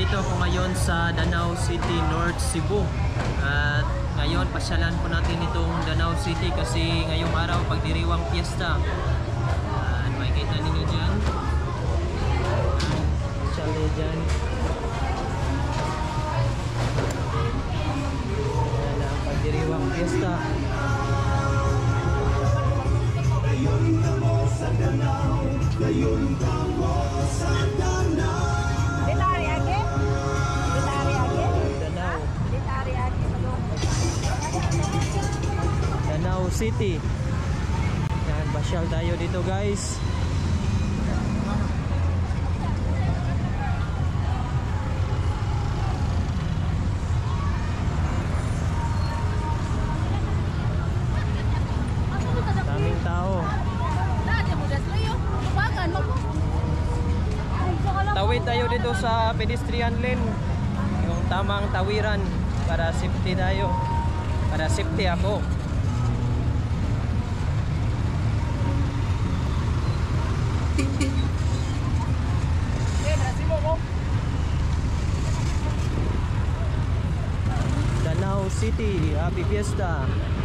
Nandito ako ngayon sa Danau City, North Cebu. At ngayon, pasyalan po natin itong Danau City kasi ngayong araw pagdiriwang piyesta. At makikita ninyo dyan. Pasyal din dyan. Yan ang pagdiriwang piyesta. Ditari City. Yan, pasyal tayo dito guys. Tawid tayo dito sa pedestrian lane. Yung tamang tawiran para safety tayo. Para safety ako. Happy Fiesta.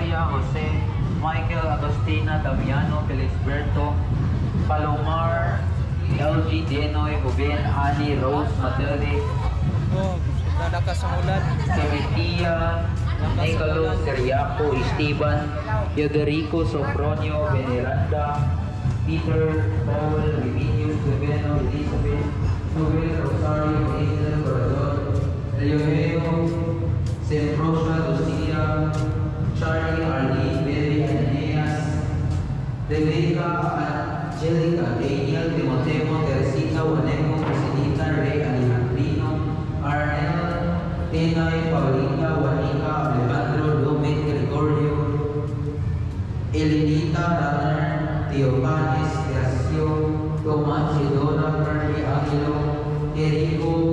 Leonigaria Jose, Michael Agostina Damiano Felisberto, Palomar, LG Denoy, Ruben, Ani, Rose, Matilde, dadakas ang ulan. Semetia, Nicolo Seriaco, Esteban, Federico Sopronio, Veneranda, Peter, Paul, Remedios, Gabeno, Elizabeth, Noel, Rosario, Angel, Corazon, Leonero, Angélica, Angélica, Daniel, Timoteo, Teresita, Rey, Alejandrino, Arnel, Tena, Alejandro, Gregorio, Tomás, Dora, Carmen, Ángelo, Erico,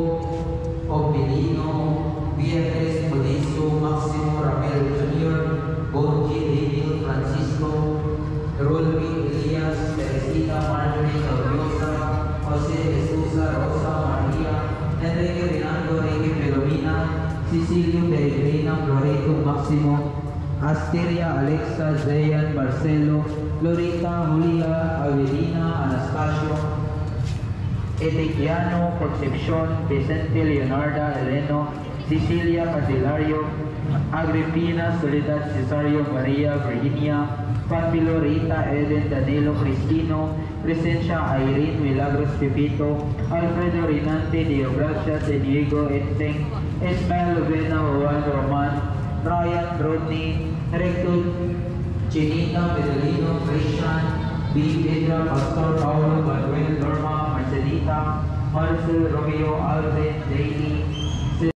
Cecilio Peregrina, Loreto, Maximo, Asteria, Alexa, Zayan, Marcelo, Lorita, Julia, Avelina, Anastasio, Etequiano, Concepcion, Vicente, Leonarda, Eleno, Cecilia, Candelario, Agripina, Soledad, Cesario, Maria, Virginia, Pamilo, Rita, Eden, Danilo, Cristino, Presencia, Irene, Milagros, Pepito, Alfredo, Rinante, Gracia, Diego, Enteng, Ismael, Lovena, Juan, Roman, Ryan, Rodney, Recto, Chinita, Pedalino, Christian, B. Pedra, Pastor, Paulo, Manuel, Norma, Marcelita, Marcel, Romeo, Alvin, Daily,